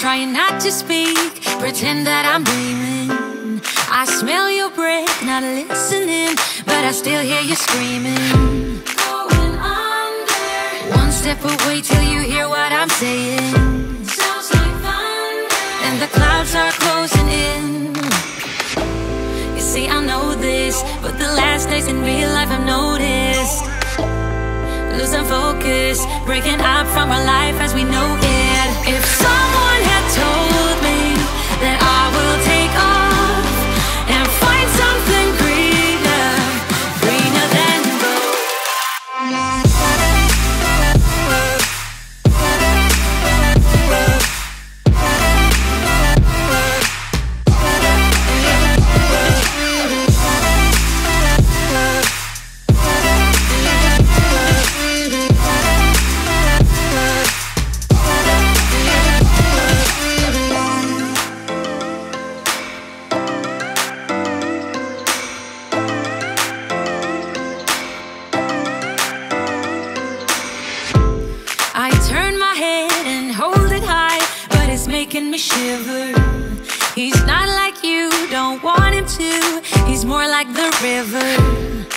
Try not to speak, pretend that I'm dreaming. I smell your breath, not listening, but I still hear you screaming. Going under. One step away till you hear what I'm saying. Sounds like thunder. And the clouds are closing in. You see, I know this, but the last days in real life I've noticed. Losing focus, breaking up from our life as we know it. If someone making me shiver. He's not like you, don't want him to. He's more like the river.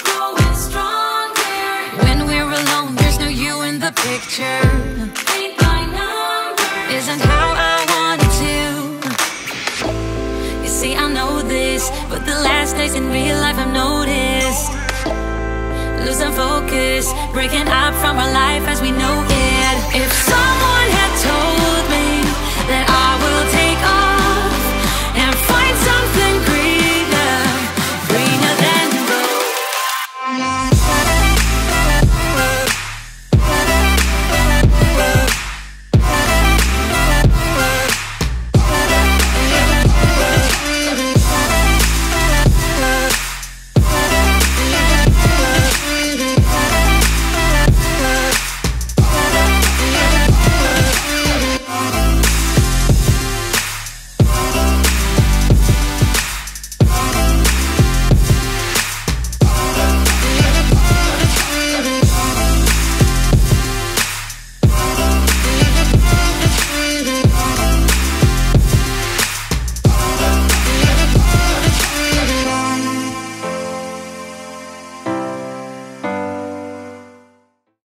Growing stronger. When we're alone, there's no you in the picture. Paint by numbers isn't how I wanted to. You see, I know this, but the last days in real life I've noticed. Losing focus, breaking up from our life as we know